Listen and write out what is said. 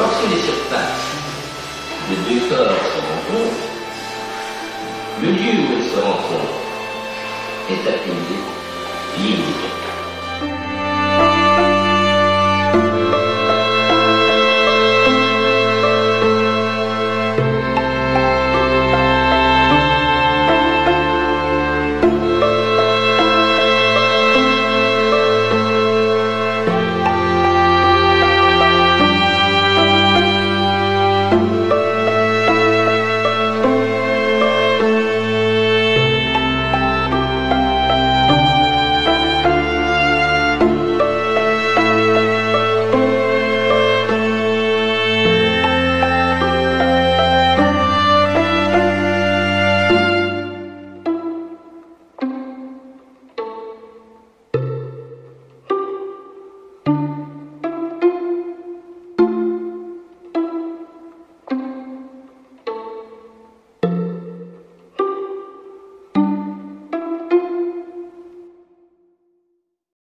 lorsque les surfaces des deux corps se rencontrent, le lieu où elles se rencontrent est appelé l'île.